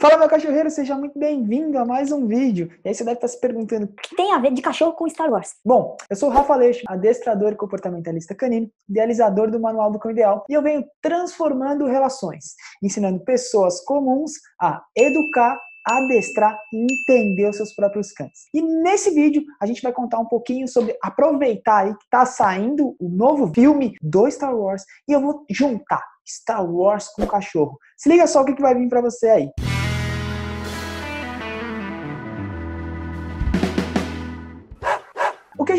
Fala, meu cachorreiro, seja muito bem-vindo a mais um vídeo. E aí você deve estar se perguntando, o que tem a ver de cachorro com Star Wars? Bom, eu sou o Rafa Leixo, adestrador e comportamentalista canino, idealizador do Manual do Cão Ideal, e eu venho transformando relações, ensinando pessoas comuns a educar, adestrar e entender os seus próprios cães. E nesse vídeo a gente vai contar um pouquinho sobre aproveitar aí que está saindo o novo filme do Star Wars e eu vou juntar Star Wars com cachorro. Se liga só o que, que vai vir para você aí.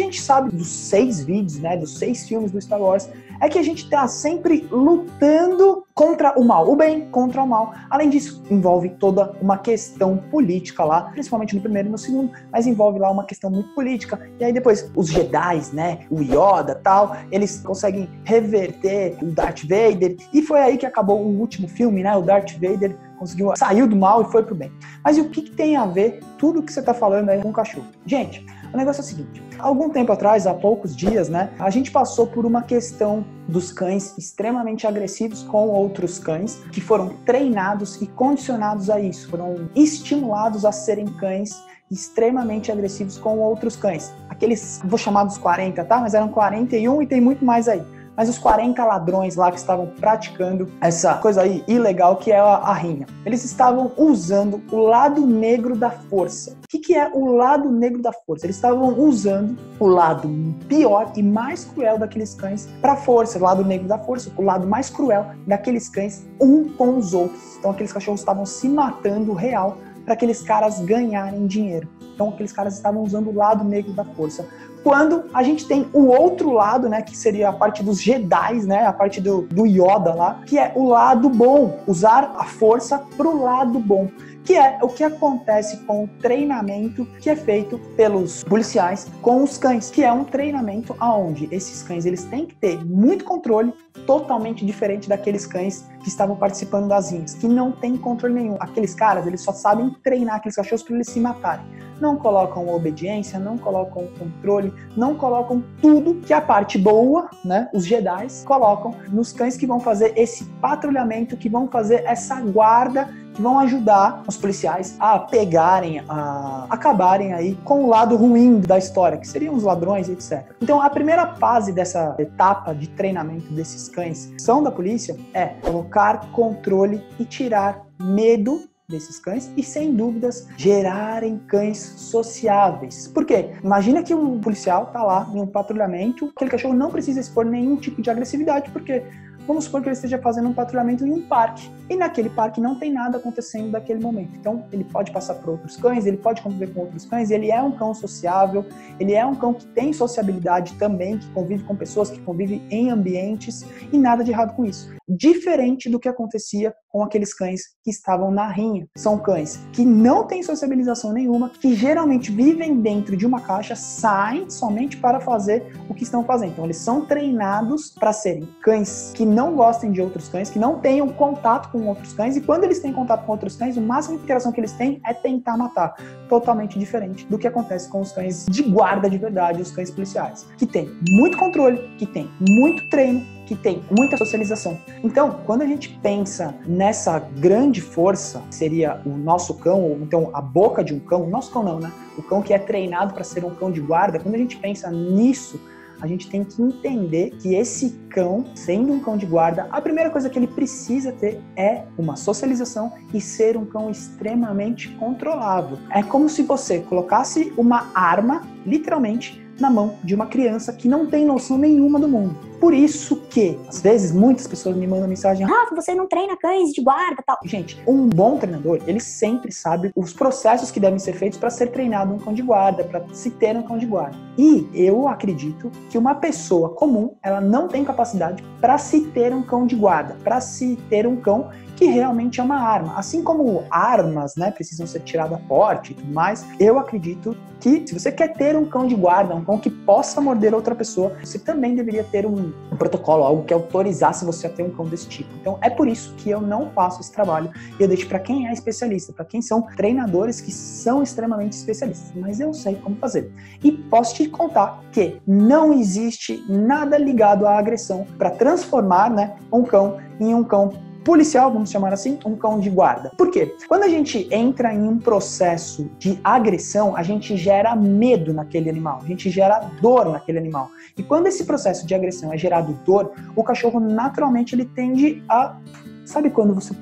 Gente sabe dos seis vídeos, né, dos seis filmes do Star Wars, é que a gente está sempre lutando contra o mal, o bem contra o mal. Além disso, envolve toda uma questão política lá, principalmente no primeiro e no segundo, mas envolve lá uma questão muito política. E aí depois os Jedi, né, o Yoda, tal, eles conseguem reverter o Darth Vader. E foi aí que acabou o último filme, né, o Darth Vader conseguiu saiu do mal e foi pro bem. Mas e o que, que tem a ver tudo que você está falando aí com o cachorro? Gente, o negócio é o seguinte: algum tempo atrás, há poucos dias, né, a gente passou por uma questão dos cães extremamente agressivos com outros cães que foram treinados e condicionados a isso, foram estimulados a serem cães extremamente agressivos com outros cães. Aqueles, vou chamar dos 40, tá? Mas eram 41 e tem muito mais aí mas os 40 ladrões lá que estavam praticando essa coisa aí ilegal que é a, a rinha. Eles estavam usando o lado negro da força. O que, que é o lado negro da força? Eles estavam usando o lado pior e mais cruel daqueles cães para força, o lado negro da força, o lado mais cruel daqueles cães um com os outros. Então aqueles cachorros estavam se matando real para aqueles caras ganharem dinheiro. Então aqueles caras estavam usando o lado negro da força quando a gente tem o outro lado, né, que seria a parte dos Jedi, né, a parte do, do Yoda lá, que é o lado bom, usar a força pro lado bom que é o que acontece com o treinamento que é feito pelos policiais com os cães, que é um treinamento aonde esses cães eles têm que ter muito controle, totalmente diferente daqueles cães que estavam participando das rinhas, que não tem controle nenhum. Aqueles caras, eles só sabem treinar aqueles cachorros para eles se matarem não colocam obediência, não colocam controle, não colocam tudo que a parte boa, né, os Jedi, colocam nos cães que vão fazer esse patrulhamento, que vão fazer essa guarda, que vão ajudar os policiais a pegarem, a acabarem aí com o lado ruim da história, que seriam os ladrões, etc. Então, a primeira fase dessa etapa de treinamento desses cães são da polícia é colocar controle e tirar medo desses cães e, sem dúvidas, gerarem cães sociáveis. Por quê? Imagina que um policial tá lá em um patrulhamento, aquele cachorro não precisa expor nenhum tipo de agressividade, porque Vamos supor que ele esteja fazendo um patrulhamento em um parque e naquele parque não tem nada acontecendo naquele momento. Então ele pode passar por outros cães, ele pode conviver com outros cães, ele é um cão sociável, ele é um cão que tem sociabilidade também, que convive com pessoas, que convive em ambientes e nada de errado com isso. Diferente do que acontecia com aqueles cães que estavam na rinha. São cães que não têm sociabilização nenhuma, que geralmente vivem dentro de uma caixa, saem somente para fazer o que estão fazendo. Então eles são treinados para serem cães que não gostem de outros cães, que não tenham contato com outros cães, e quando eles têm contato com outros cães, o máximo de interação que eles têm é tentar matar. Totalmente diferente do que acontece com os cães de guarda de verdade, os cães policiais, que têm muito controle, que têm muito treino, que tem muita socialização. Então, quando a gente pensa nessa grande força, seria o nosso cão, ou então a boca de um cão, o nosso cão não, né? O cão que é treinado para ser um cão de guarda, quando a gente pensa nisso, a gente tem que entender que esse cão, sendo um cão de guarda, a primeira coisa que ele precisa ter é uma socialização e ser um cão extremamente controlável. É como se você colocasse uma arma, literalmente, na mão de uma criança que não tem noção nenhuma do mundo. Por isso que, às vezes, muitas pessoas me mandam mensagem: Ah, você não treina cães de guarda tal. Gente, um bom treinador, ele sempre sabe os processos que devem ser feitos para ser treinado um cão de guarda, para se ter um cão de guarda. E eu acredito que uma pessoa comum, ela não tem capacidade para se ter um cão de guarda, para se ter um cão que realmente é uma arma. Assim como armas, né, precisam ser tiradas a porte e tudo mais, eu acredito que se você quer ter um cão de guarda, um cão que possa morder outra pessoa, você também deveria ter um, um protocolo, algo que autorizasse você a ter um cão desse tipo. Então é por isso que eu não faço esse trabalho e eu deixo para quem é especialista, para quem são treinadores que são extremamente especialistas, mas eu sei como fazer. E posso te contar que não existe nada ligado à agressão para transformar, né, um cão em um cão policial, vamos chamar assim, um cão de guarda. Por quê? Quando a gente entra em um processo de agressão, a gente gera medo naquele animal, a gente gera dor naquele animal. E quando esse processo de agressão é gerado dor, o cachorro naturalmente ele tende a. Sabe quando você,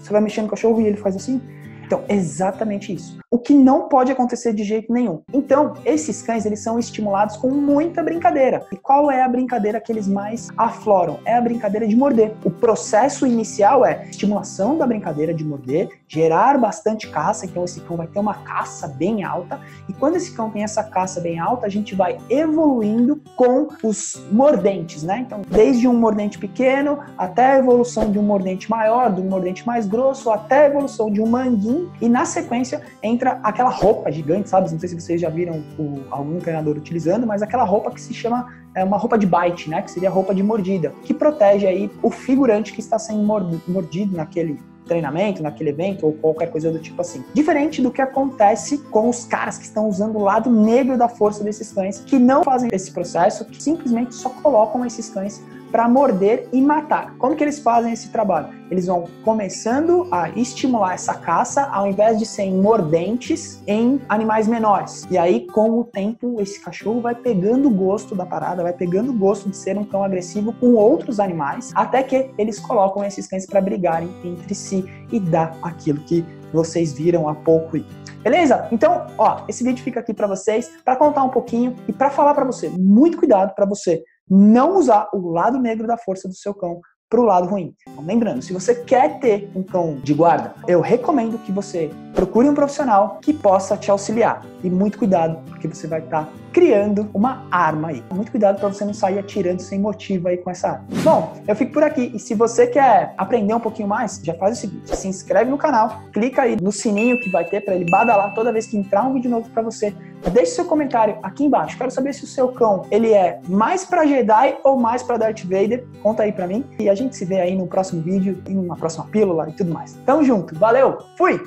você vai mexendo no cachorro e ele faz assim? Então, exatamente isso. O que não pode acontecer de jeito nenhum. Então, esses cães, eles são estimulados com muita brincadeira. E qual é a brincadeira que eles mais afloram? É a brincadeira de morder. O processo inicial é estimulação da brincadeira de morder, gerar bastante caça, então esse cão vai ter uma caça bem alta. E quando esse cão tem essa caça bem alta, a gente vai evoluindo com os mordentes, né? Então, desde um mordente pequeno até a evolução de um mordente maior, de um mordente mais grosso, até a evolução de um manguinho e na sequência entra aquela roupa gigante, sabe? Não sei se vocês já viram o, algum treinador utilizando, mas aquela roupa que se chama é uma roupa de bite, né? Que seria roupa de mordida, que protege aí o figurante que está sendo mordido naquele treinamento, naquele evento ou qualquer coisa do tipo assim. Diferente do que acontece com os caras que estão usando o lado negro da força desses cães, que não fazem esse processo, que simplesmente só colocam esses cães para morder e matar. Como que eles fazem esse trabalho? Eles vão começando a estimular essa caça ao invés de serem mordentes em animais menores. E aí, com o tempo, esse cachorro vai pegando o gosto da parada, vai pegando o gosto de ser um cão agressivo com outros animais, até que eles colocam esses cães para brigarem entre si e dar aquilo que vocês viram há pouco Beleza? Então, ó, esse vídeo fica aqui para vocês para contar um pouquinho e para falar para você, muito cuidado para você não usar o lado negro da força do seu cão para o lado ruim. Então, lembrando, se você quer ter um cão de guarda, eu recomendo que você procure um profissional que possa te auxiliar. E muito cuidado, porque você vai estar tá criando uma arma aí. Muito cuidado para você não sair atirando sem motivo aí com essa arma. Bom, eu fico por aqui. E se você quer aprender um pouquinho mais, já faz o seguinte: se inscreve no canal, clica aí no sininho que vai ter para ele badalar toda vez que entrar um vídeo novo para você. Deixe seu comentário aqui embaixo. Quero saber se o seu cão ele é mais para Jedi ou mais para Darth Vader. Conta aí para mim. E a gente se vê aí no próximo vídeo, em uma próxima pílula e tudo mais. Tamo junto. Valeu. Fui.